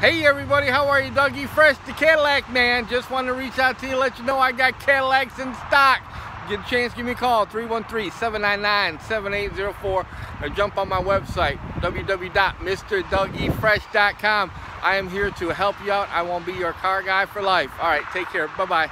Hey everybody, how are you? Dougie Fresh, the Cadillac man. Just wanted to reach out to you, let you know I got Cadillacs in stock. Get a chance, give me a call, 313-799-7804 or jump on my website, www.mrdougiefresh.com. I am here to help you out. I won't be your car guy for life. All right, take care. Bye-bye.